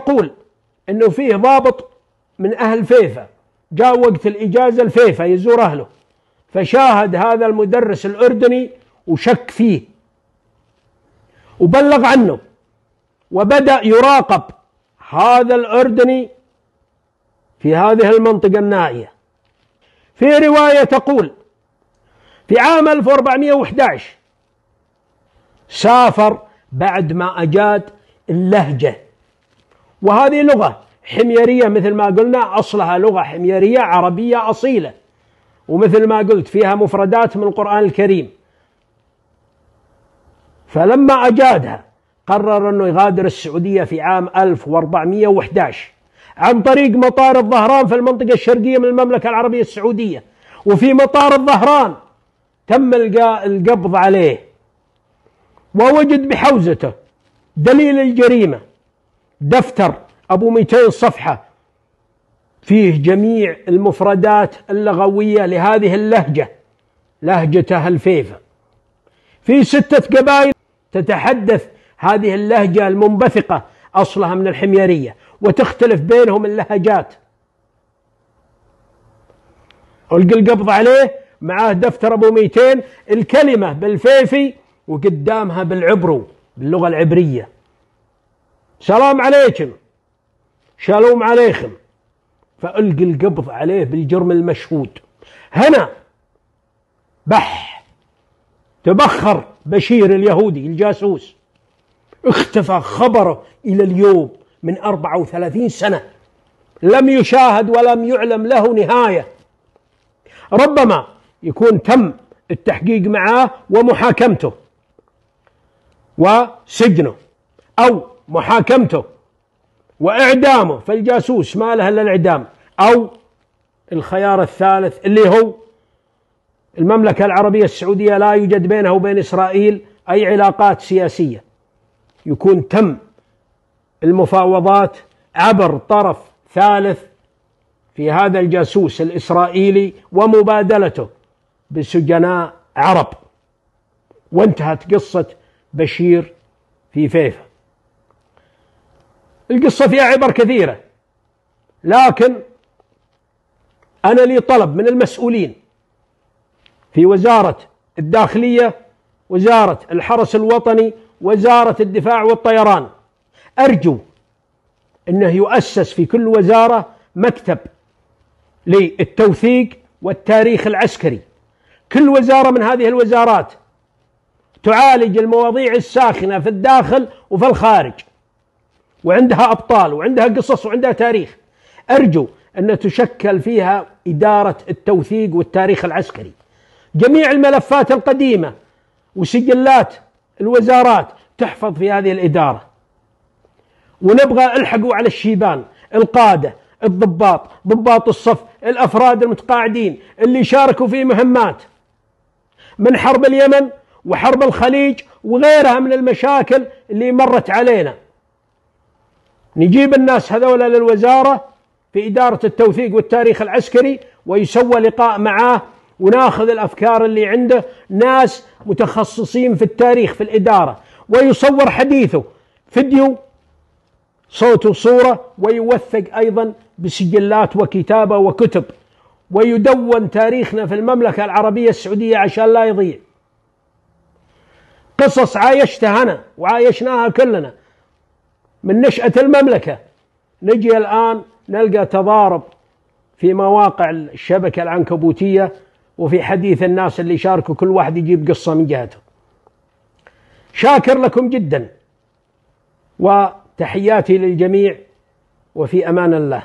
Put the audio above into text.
يقول إنه فيه ضابط من أهل فيفا. جاء وقت الإجازة الفيفا يزور أهله. فشاهد هذا المدرس الأردني وشك فيه. وبلغ عنه. وبدأ يراقب هذا الأردني في هذه المنطقة النائية. في رواية تقول في عام 1411 سافر بعد ما أجاد اللهجة. وهذه لغة حميرية مثل ما قلنا أصلها لغة حميرية عربية أصيلة. ومثل ما قلت فيها مفردات من القرآن الكريم. فلما أجادها قرر أنه يغادر السعودية في عام 1411 عن طريق مطار الظهران في المنطقة الشرقية من المملكة العربية السعودية. وفي مطار الظهران تم القبض عليه. ووجد بحوزته دليل الجريمة. دفتر أبو 200 صفحة فيه جميع المفردات اللغوية لهذه اللهجة لهجة الفيفا في ستة قبائل تتحدث هذه اللهجة المنبثقة أصلها من الحميرية وتختلف بينهم اللهجات. ألقى القبض عليه معاه دفتر أبو 200 الكلمة بالفيفي وقدامها بالعبرو باللغة العبرية. سلام عليكم. شالوم عليكم. فألقي القبض عليه بالجرم المشهود. هنا بح. تبخر بشير اليهودي الجاسوس. اختفى خبره إلى اليوم من 34 سنة. لم يشاهد ولم يعلم له نهاية. ربما يكون تم التحقيق معه ومحاكمته. وسجنه. أو محاكمته وإعدامه فالجاسوس ما له إلا الإعدام. أو الخيار الثالث اللي هو المملكة العربية السعودية لا يوجد بينها وبين إسرائيل أي علاقات سياسية. يكون تم المفاوضات عبر طرف ثالث في هذا الجاسوس الإسرائيلي ومبادلته بسجناء عرب. وانتهت قصة بشير في فيفا. القصة فيها عبر كثيرة. لكن أنا لي طلب من المسؤولين في وزارة الداخلية وزارة الحرس الوطني وزارة الدفاع والطيران. أرجو أنه يؤسس في كل وزارة مكتب للتوثيق والتاريخ العسكري. كل وزارة من هذه الوزارات تعالج المواضيع الساخنة في الداخل وفي الخارج. وعندها أبطال وعندها قصص وعندها تاريخ. أرجو أن تشكل فيها إدارة التوثيق والتاريخ العسكري. جميع الملفات القديمة وسجلات الوزارات تحفظ في هذه الإدارة. ونبغى ألحقوا على الشيبان القادة الضباط ضباط الصف الأفراد المتقاعدين اللي شاركوا في مهمات. من حرب اليمن وحرب الخليج وغيرها من المشاكل اللي مرت علينا. نجيب الناس هذولا للوزارة في إدارة التوثيق والتاريخ العسكري ويسوى لقاء معاه وناخذ الأفكار اللي عنده. ناس متخصصين في التاريخ في الإدارة. ويصور حديثه فيديو صوت وصورة ويوثق أيضا بسجلات وكتابة وكتب. ويدون تاريخنا في المملكة العربية السعودية عشان لا يضيع. قصص عايشتها أنا وعايشناها كلنا. من نشأة المملكة. نجي الآن نلقى تضارب في مواقع الشبكة العنكبوتية وفي حديث الناس اللي شاركوا كل واحد يجيب قصة من جهته. شاكر لكم جدا. وتحياتي للجميع وفي أمان الله.